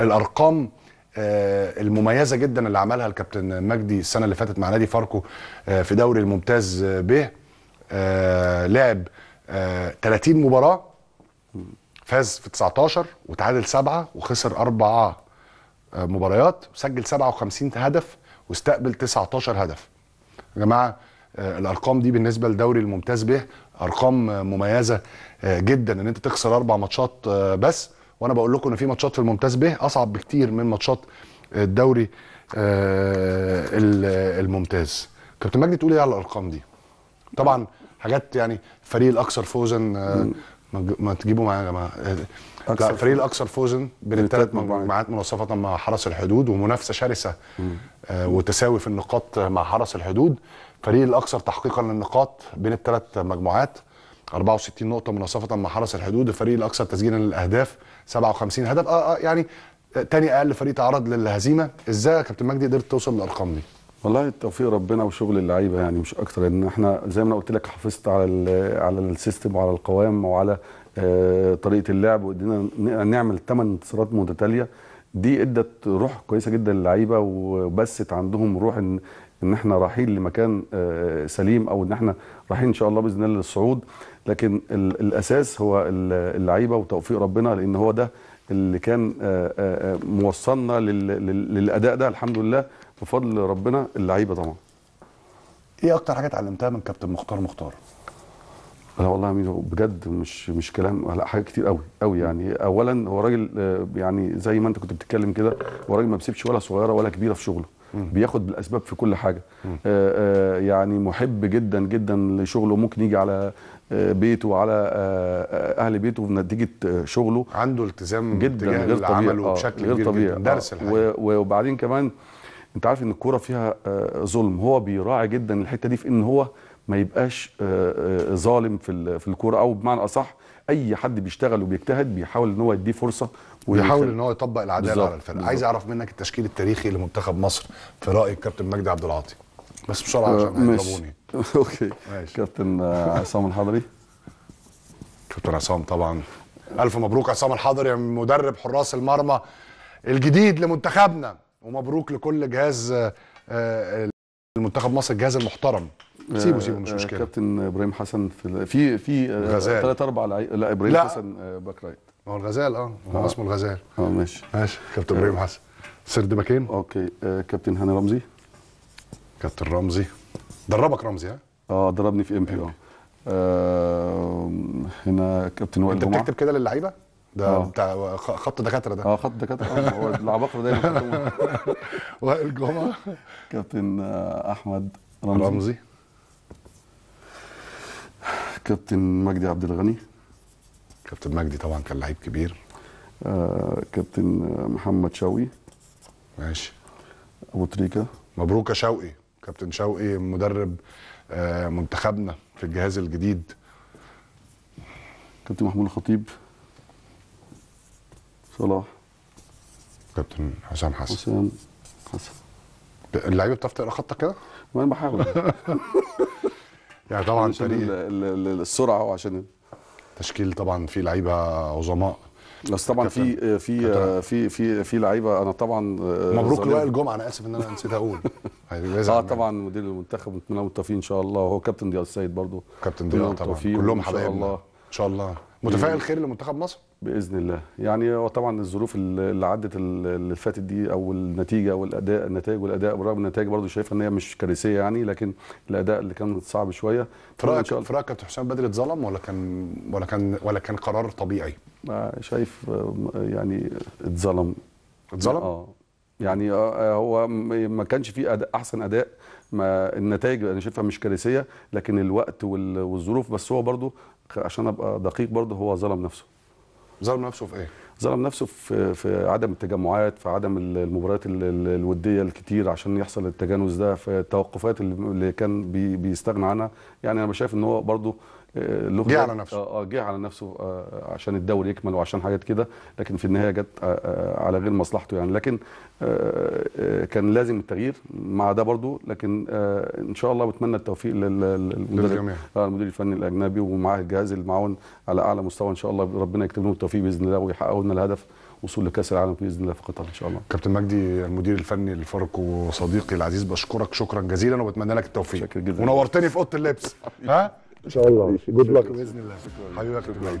الأرقام آه، المميزة جدا اللي عملها الكابتن مجدي السنة اللي فاتت مع نادي فاركو آه، في دوري الممتاز آه، ب لعب آه، 30 مباراة فاز في 19 وتعادل سبعة وخسر أربعة مباريات سجل 57 هدف واستقبل 19 هدف. يا جماعة الأرقام دي بالنسبة للدوري الممتاز به أرقام مميزة جدا إن أنت تخسر أربع ماتشات بس. وأنا بقول لكم ان في ماتشات في الممتاز به اصعب بكتير من ماتشات الدوري آه، ال- الممتاز. كابتن مجدي تقول إيه على الأرقام دي؟ طبعا حاجات يعني الفريق الأكثر فوزا آه، ما تج- ما تجيبوا معايا يا جماعة. آه، لا أكثر. الفريق الأكثر فوزا بين الثلاث مجموعات. مناصفه مع حرس الحدود ومنافسة شرسة آه، وتساوي في النقاط مع حرس الحدود. فريق الأكثر تحقيقا للنقاط بين الثلاث مجموعات. 64 نقطة مناصفه مع حرس الحدود الفريق الاكثر تسجيلا للاهداف 57 هدف. آه, آه يعني آه، تاني أقل فريق تعرض للهزيمة. إزاي يا كابتن مجدي قدرت توصل للأرقام دي؟ والله التوفيق ربنا وشغل اللعيبة يعني مش أكتر ان إحنا زي ما أنا قلت لك حافظت على ال على السيستم وعلى القوام وعلى آه، طريقة اللعب وقدرنا ن- نعمل 8 انتصارات متتالية. دي إدت روح كويسة جدا للعيبة وبست عندهم روح إن إن إحنا رايحين لمكان آه، سليم أو إن إحنا رايحين إن شاء الله بإذن الله للصعود. لكن ال- الأساس هو ال- اللعيبة وتوفيق ربنا لأن هو ده اللي كان آه، آه، موصلنا لل- لل- للأداء ده. الحمد لله بفضل ربنا اللعيبة طبعا. إيه أكتر حاجة اتعلمتها من كابتن مختار مختار؟ لا والله ميدو بجد مش مش كلام لا حاجات كتير قوي قوي يعني. اولا هو راجل يعني زي ما أنت كنت بتتكلم كده هو راجل ما بيسيبش ولا صغيرة ولا كبيرة في شغله. بياخد بالاسباب في كل حاجة. آه، آه، يعني محب جدا جدا لشغله ممكن يجي على آه، بيته وعلى أهل بيته نتيجة شغله. عنده التزام جدا غير طبيعي. بشكل غير طبيعي. درس الحقيقة وبعدين كمان أنت عارف إن الكورة فيها ظلم. هو بيراعي جدا الحتة دي في إن هو ما يبقاش ظالم في في الكورة أو بمعنى أصح أي حد بيشتغل وبيجتهد بيحاول إن هو يديه فرصة ويحاول إن هو يطبق العداله بالظبط، على الفرق بالظبط. عايز أعرف منك التشكيل التاريخي لمنتخب مصر في راي الكابتن مجدي عبد العاطي. بس بسرعة آه، عشان ماشي. هيضربوني أوكي. ماشي. كابتن آه، عصام الحضري. كابتن عصام طبعا. ألف مبروك عصام الحضري مدرب حراس المرمى الجديد لمنتخبنا. ومبروك لكل جهاز آه، المنتخب مصر الجهاز المحترم. سيبه سيبه مش مشكلة. كابتن إبراهيم حسن في في في. ثلاث أربع لا إبراهيم لا. حسن باك رايت. ما هو الغزال آه. هو آه. اسمه الغزال. آه ماشي. ماشي. كابتن إبراهيم حسن. سرد باكين أوكي. آه، كابتن هاني رمزي. كابتن رمزي. دربك رمزي ها؟ آه ضربني في إم بي آه. آه، هنا كابتن وائل أنت بتكتب كده للعيبة؟ ده آه. بتاع خط دكاترة ده. آه خط دكاترة. آه، هو العباقرة دايما. وائل جمعة. كابتن آه، أحمد رمزي. رمزي. كابتن مجدي عبد الغني. كابتن مجدي طبعا كان لعيب كبير. آه، كابتن محمد شوقي. ماشي. أبو تريكة. مبروك يا شوقي. كابتن شوقي مدرب آه، منتخبنا في الجهاز الجديد. كابتن محمود الخطيب. صلاح. كابتن حسام حسن. حسام حسن. اللعيبة بتعرف تقرأ خطك كده؟ وأنا بحاول. يعني طبعا عشان السرعة وعشان تشكيل طبعا فيه لعيبة عظماء. بس طبعا في في في في في لعيبة أنا طبعا آه، مبروك. لوائل جمعة أنا آسف إن أنا نسيت أقول. آه طبعا مدير المنتخب نتمنى له التوفيق إن شاء الله. وهو كابتن ضياء السيد برضه. كابتن ضياء طبعا. كلهم حبايبنا. إن شاء الله. متفائل خير لمنتخب مصر؟ بإذن الله. يعني هو طبعا الظروف اللي عدت ال- اللي فاتت دي أو النتيجة والاداء النتائج والأداء برغم النتائج برضه شايفها إن هي مش كارثية يعني لكن الأداء اللي كان صعب شوية. في رايك في رايك كابتن حسام بدري اتظلم ولا كان ولا كان ولا كان قرار طبيعي؟ شايف آه، يعني اتظلم. اتظلم؟ آه. يعني آه، هو م- ما كانش فيه أداء أحسن أداء. ما النتائج أنا شايفها مش كارثية لكن الوقت وال- والظروف بس هو برضه عشان أبقى دقيق برضه هو ظلم نفسه. ظلم نفسه في إيه؟ ظلم نفسه في في عدم التجمعات في عدم ال- المباريات ال- ال- الودية الكتير عشان يحصل التجانس ده في التوقفات اللي كان بي بيستغنى عنها. يعني أنا شايف إن هو برضه آه، جه على نفسه. آه آه، جه على نفسه آه، عشان الدوري يكمل وعشان حاجات كده لكن في النهاية جت على غير مصلحته يعني لكن كان لازم التغيير مع ده برضه لكن إن شاء الله بتمنى التوفيق لل- للمدرب للجميع. آه، المدير الفني الأجنبي ومعاه الجهاز المعاون على أعلى مستوى إن شاء الله ربنا يكتب لهم التوفيق بإذن الله ويحققوا لنا الهدف وصول لكأس العالم بإذن الله في قطر إن شاء الله كابتن مجدي المدير الفني لفاركو وصديقي العزيز بشكرك شكرا جزيلا وبتمنى لك التوفيق شاكر جدا. ونورتني في أوضة اللبس ها إن شاء الله. جود لك بإذن الله. حبيبي. يا